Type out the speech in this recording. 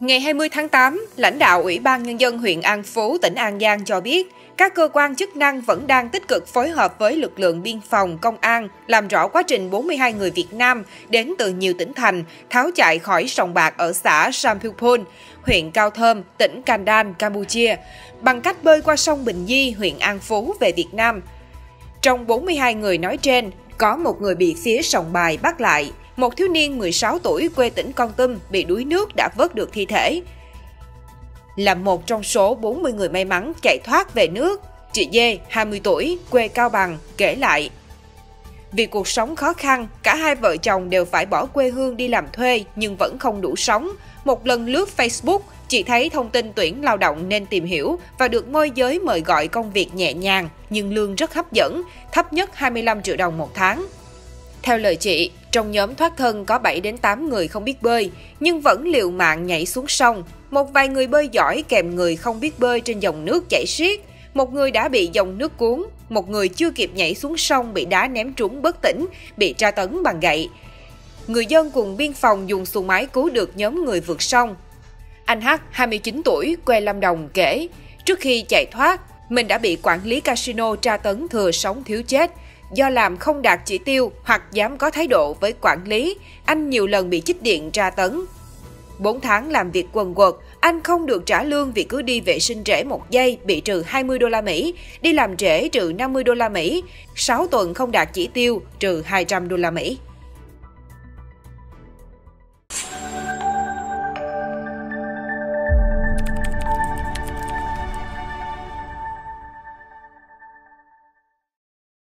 Ngày 20 tháng 8, lãnh đạo Ủy ban Nhân dân huyện An Phú, tỉnh An Giang cho biết, các cơ quan chức năng vẫn đang tích cực phối hợp với lực lượng biên phòng, công an, làm rõ quá trình 42 người Việt Nam đến từ nhiều tỉnh thành tháo chạy khỏi sòng bạc ở xã Sampupon, huyện Cao Thơm, tỉnh Kandan, Campuchia, bằng cách bơi qua sông Bình Di, huyện An Phú về Việt Nam. Trong 42 người nói trên, có một người bị phía sòng bài bắt lại, một thiếu niên 16 tuổi quê tỉnh Con Tum bị đuối nước đã vớt được thi thể. Là một trong số 40 người may mắn chạy thoát về nước, chị Dê, 20 tuổi, quê Cao Bằng, kể lại. Vì cuộc sống khó khăn, cả hai vợ chồng đều phải bỏ quê hương đi làm thuê nhưng vẫn không đủ sống. Một lần lướt Facebook, chị thấy thông tin tuyển lao động nên tìm hiểu và được môi giới mời gọi công việc nhẹ nhàng nhưng lương rất hấp dẫn, thấp nhất 25 triệu đồng một tháng. Theo lời chị, trong nhóm thoát thân có 7 đến 8 người không biết bơi, nhưng vẫn liều mạng nhảy xuống sông. Một vài người bơi giỏi kèm người không biết bơi trên dòng nước chảy xiết. Một người đã bị dòng nước cuốn, một người chưa kịp nhảy xuống sông bị đá ném trúng bất tỉnh, bị tra tấn bằng gậy. Người dân cùng biên phòng dùng xuồng máy cứu được nhóm người vượt sông. Anh H, 29 tuổi, quê Lâm Đồng kể, trước khi chạy thoát, mình đã bị quản lý casino tra tấn thừa sống thiếu chết – Do làm không đạt chỉ tiêu hoặc dám có thái độ với quản lý, anh nhiều lần bị chích điện tra tấn. 4 tháng làm việc quần quật, anh không được trả lương vì cứ đi vệ sinh trễ một giây bị trừ 20 đô la Mỹ, đi làm trễ trừ 50 đô la Mỹ, 6 tuần không đạt chỉ tiêu trừ 200 đô la Mỹ.